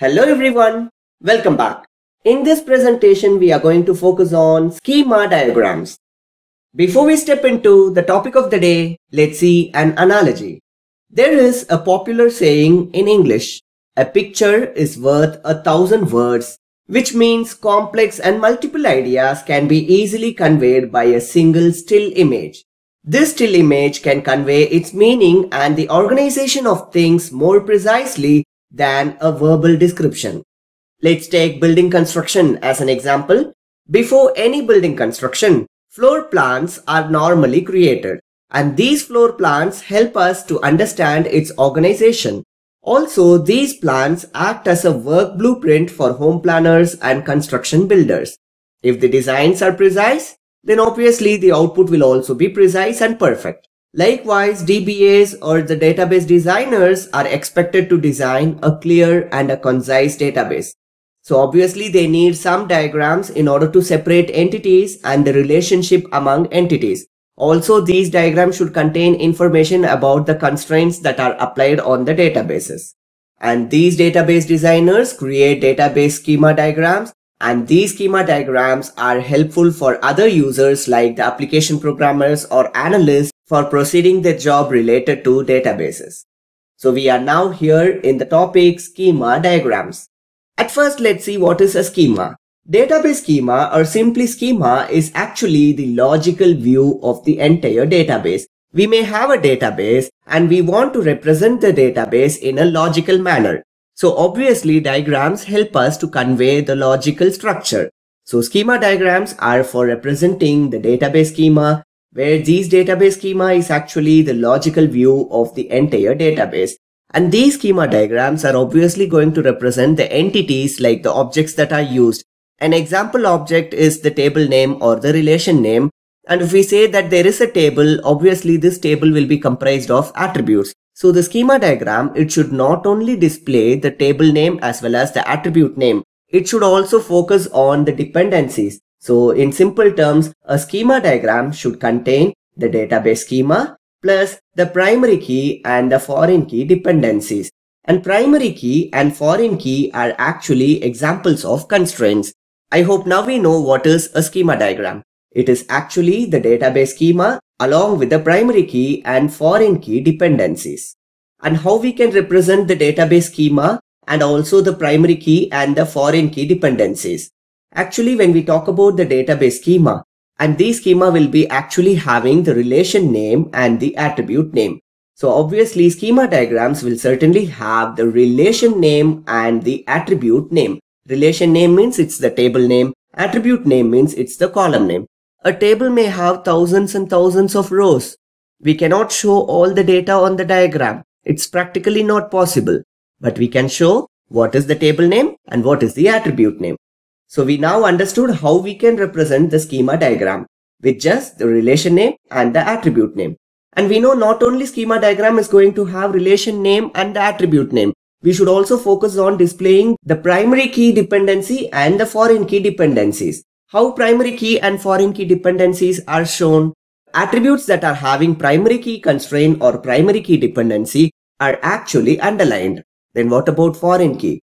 Hello everyone, welcome back. In this presentation, we are going to focus on schema diagrams. Before we step into the topic of the day, let's see an analogy. There is a popular saying in English, a picture is worth a thousand words, which means complex and multiple ideas can be easily conveyed by a single still image. This still image can convey its meaning and the organization of things more precisely than a verbal description. Let's take building construction as an example. Before any building construction, floor plans are normally created and these floor plans help us to understand its organization. Also, these plans act as a work blueprint for home planners and construction builders. If the designs are precise, then obviously the output will also be precise and perfect. Likewise, DBAs or the database designers are expected to design a clear and a concise database. So obviously they need some diagrams in order to separate entities and the relationship among entities. Also, these diagrams should contain information about the constraints that are applied on the databases. And these database designers create database schema diagrams and these schema diagrams are helpful for other users like the application programmers or analysts for proceeding the job related to databases. So we are now here in the topic schema diagrams. At first, let's see what is a schema. Database schema or simply schema is actually the logical view of the entire database. We may have a database and we want to represent the database in a logical manner. So obviously diagrams help us to convey the logical structure. So schema diagrams are for representing the database schema where these database schema is actually the logical view of the entire database. And these schema diagrams are obviously going to represent the entities like the objects that are used. An example object is the table name or the relation name. And if we say that there is a table, obviously this table will be comprised of attributes. So the schema diagram, it should not only display the table name as well as the attribute name. It should also focus on the dependencies. So in simple terms, a schema diagram should contain the database schema plus the primary key and the foreign key dependencies. And primary key and foreign key are actually examples of constraints. I hope now we know what is a schema diagram. It is actually the database schema along with the primary key and foreign key dependencies. And how we can represent the database schema and also the primary key and the foreign key dependencies. Actually, when we talk about the database schema, and this schema will be actually having the relation name and the attribute name. So obviously schema diagrams will certainly have the relation name and the attribute name. Relation name means it's the table name. Attribute name means it's the column name. A table may have thousands and thousands of rows. We cannot show all the data on the diagram. It's practically not possible. But we can show what is the table name and what is the attribute name. So we now understood how we can represent the schema diagram with just the relation name and the attribute name. And we know not only schema diagram is going to have relation name and the attribute name. We should also focus on displaying the primary key dependency and the foreign key dependencies. How primary key and foreign key dependencies are shown. Attributes that are having primary key constraint or primary key dependency are actually underlined. Then what about foreign key?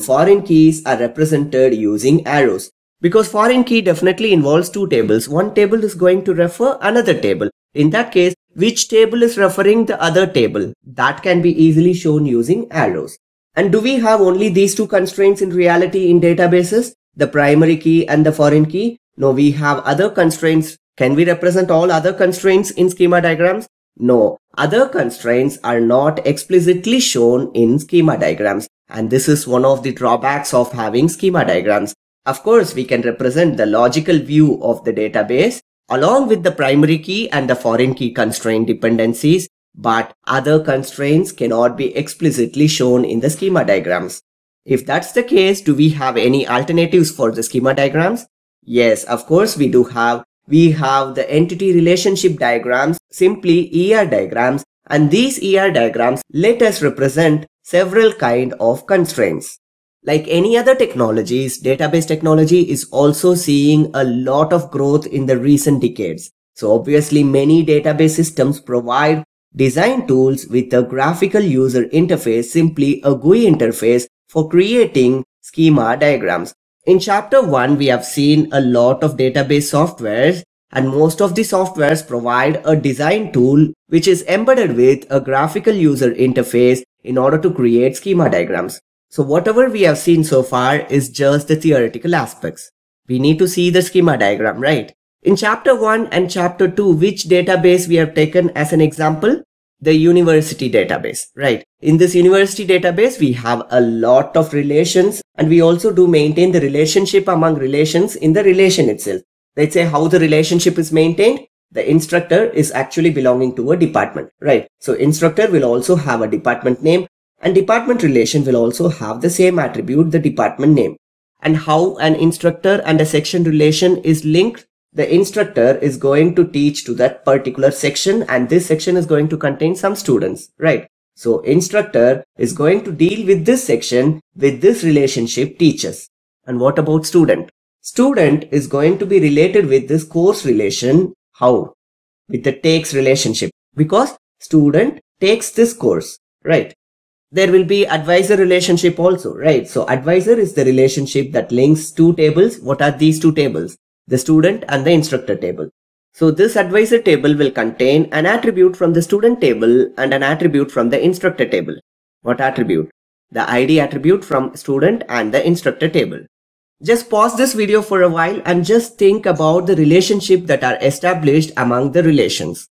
Foreign keys are represented using arrows. Because foreign key definitely involves two tables. One table is going to refer another table. In that case, which table is referring the other table? That can be easily shown using arrows. And do we have only these two constraints in reality in databases? The primary key and the foreign key? No, we have other constraints. Can we represent all other constraints in schema diagrams? No, other constraints are not explicitly shown in schema diagrams. And this is one of the drawbacks of having schema diagrams. Of course, we can represent the logical view of the database along with the primary key and the foreign key constraint dependencies, but other constraints cannot be explicitly shown in the schema diagrams. If that's the case, do we have any alternatives for the schema diagrams? Yes, of course we do have. We have the entity relationship diagrams, simply ER diagrams, and these ER diagrams let us represent several kind of constraints. Like any other technologies, database technology is also seeing a lot of growth in the recent decades. So obviously many database systems provide design tools with a graphical user interface, simply a GUI interface for creating schema diagrams. In chapter 1, we have seen a lot of database softwares and most of the softwares provide a design tool which is embedded with a graphical user interface in order to create schema diagrams. So whatever we have seen so far is just the theoretical aspects. We need to see the schema diagram, right? In chapter 1 and chapter 2, which database we have taken as an example? The university database, right? In this university database, we have a lot of relations and we also do maintain the relationship among relations in the relation itself. Let's say how the relationship is maintained. The instructor is actually belonging to a department, right? So instructor will also have a department name and department relation will also have the same attribute, the department name. And how an instructor and a section relation is linked the instructor is going to teach to that particular section and this section is going to contain some students, right? So instructor is going to deal with this section with this relationship teaches. And what about student? Student is going to be related with this course relation. How? With the takes relationship because student takes this course, right? There will be advisor relationship also, right? So advisor is the relationship that links two tables. What are these two tables? The student and the instructor table. So this advisor table will contain an attribute from the student table and an attribute from the instructor table. What attribute? The ID attribute from student and the instructor table. Just pause this video for a while and just think about the relationship that are established among the relations.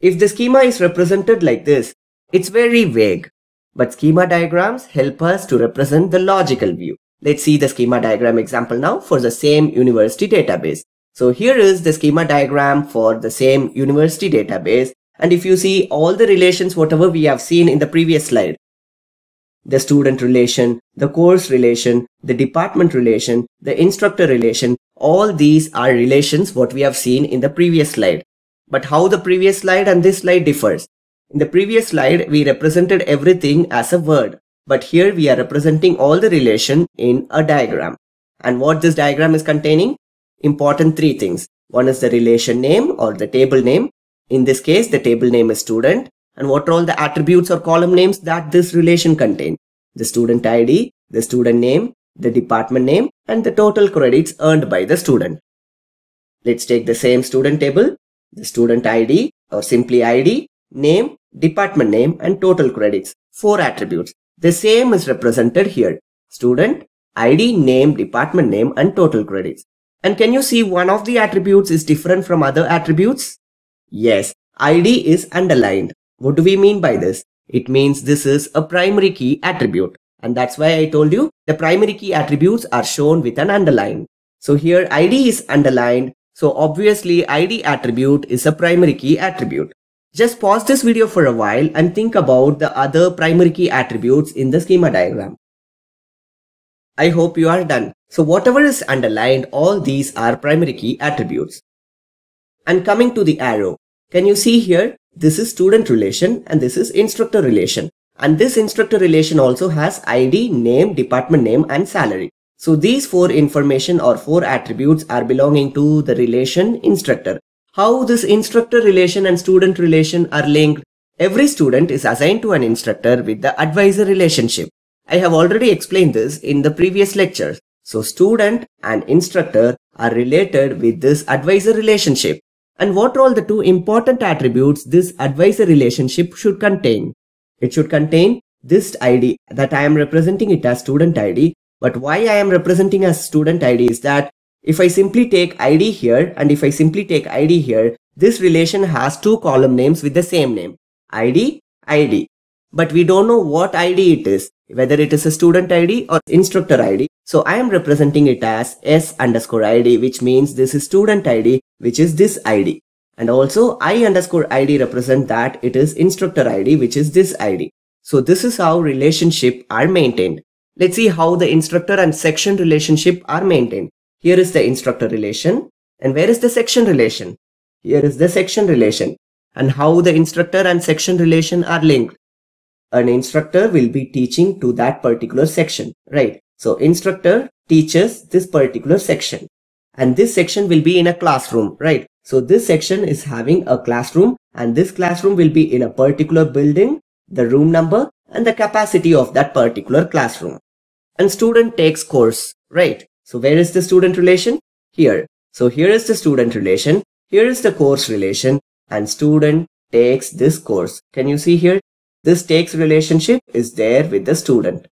If the schema is represented like this, it's very vague, but schema diagrams help us to represent the logical view. Let's see the schema diagram example now for the same university database. So here is the schema diagram for the same university database. And if you see all the relations, whatever we have seen in the previous slide, the student relation, the course relation, the department relation, the instructor relation, all these are relations what we have seen in the previous slide. But how the previous slide and this slide differs? In the previous slide, we represented everything as a word. But here we are representing all the relation in a diagram. And what this diagram is containing? Important three things. One is the relation name or the table name. In this case, the table name is student and what are all the attributes or column names that this relation contain. The student ID, the student name, the department name, and the total credits earned by the student. Let's take the same student table, the student ID or simply ID, name, department name, and total credits. Four attributes. The same is represented here. Student, ID, name, department name, and total credits. And can you see one of the attributes is different from other attributes? Yes, ID is underlined. What do we mean by this? It means this is a primary key attribute. And that's why I told you the primary key attributes are shown with an underline. So here ID is underlined. So obviously ID attribute is a primary key attribute. Just pause this video for a while and think about the other primary key attributes in the schema diagram. I hope you are done. So whatever is underlined, all these are primary key attributes. And coming to the arrow, can you see here this is student relation and this is instructor relation. And this instructor relation also has ID, name, department name and salary. So these four information or four attributes are belonging to the relation instructor. How this instructor relation and student relation are linked? Every student is assigned to an instructor with the advisor relationship. I have already explained this in the previous lectures. So student and instructor are related with this advisor relationship. And what are all the two important attributes this advisor relationship should contain? It should contain this ID that I am representing it as student ID. But why I am representing as student ID is that if I simply take ID here and if I simply take ID here, this relation has two column names with the same name. ID, ID. But we don't know what ID it is, whether it is a student ID or instructor ID. So I am representing it as S underscore ID, which means this is student ID, which is this ID. And also I underscore ID represent that it is instructor ID, which is this ID. So this is how relationship are maintained. Let's see how the instructor and section relationship are maintained. Here is the instructor relation. And where is the section relation? Here is the section relation. And how the instructor and section relation are linked. An instructor will be teaching to that particular section, right? So instructor teaches this particular section and this section will be in a classroom, right? So this section is having a classroom and this classroom will be in a particular building, the room number and the capacity of that particular classroom. And student takes course, right? So where is the student relation? Here. So here is the student relation. Here is the course relation and student takes this course. Can you see here? This takes relationship is there with the student.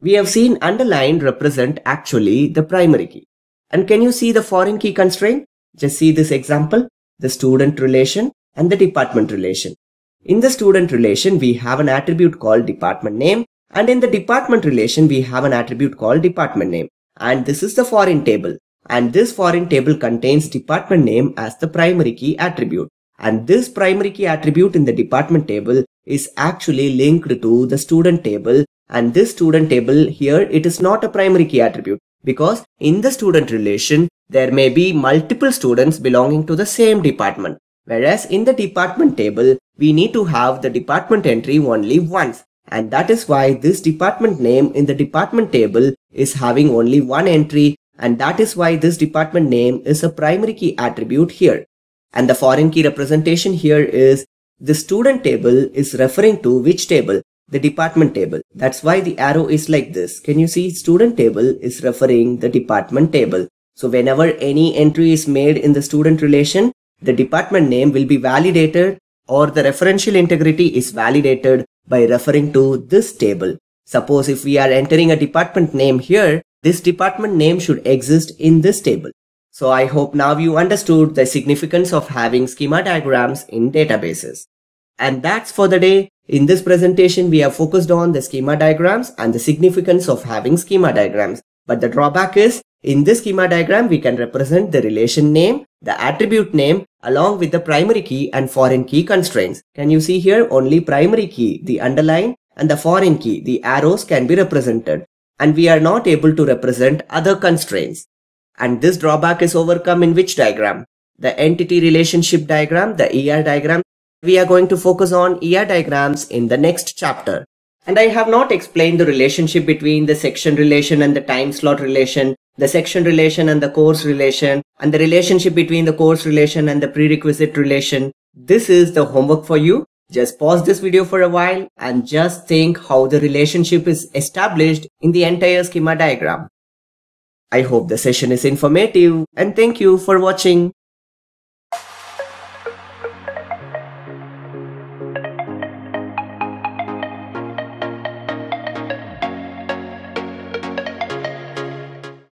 We have seen underlined represent actually the primary key. And can you see the foreign key constraint? Just see this example, the student relation and the department relation. In the student relation, we have an attribute called department name and in the department relation, we have an attribute called department name. And this is the foreign table. And this foreign table contains department name as the primary key attribute. And this primary key attribute in the department table is actually linked to the student table. And this student table here, it is not a primary key attribute because in the student relation, there may be multiple students belonging to the same department. Whereas in the department table, we need to have the department entry only once. And that is why this department name in the department table is having only one entry. And that is why this department name is a primary key attribute here. And the foreign key representation here is the student table is referring to which table? The department table. That's why the arrow is like this. Can you see student table is referring the department table. So whenever any entry is made in the student relation, the department name will be validated or the referential integrity is validated by referring to this table. Suppose if we are entering a department name here, this department name should exist in this table. So I hope now you understood the significance of having schema diagrams in databases. And that's for the day. In this presentation, we have focused on the schema diagrams and the significance of having schema diagrams. But the drawback is in this schema diagram, we can represent the relation name, the attribute name along with the primary key and foreign key constraints. Can you see here only primary key, the underline and the foreign key, the arrows can be represented and we are not able to represent other constraints. And this drawback is overcome in which diagram? The entity relationship diagram, the ER diagram. We are going to focus on ER diagrams in the next chapter. And I have not explained the relationship between the section relation and the time slot relation, the section relation and the course relation, and the relationship between the course relation and the prerequisite relation. This is the homework for you. Just pause this video for a while and just think how the relationship is established in the entire schema diagram. I hope the session is informative and thank you for watching.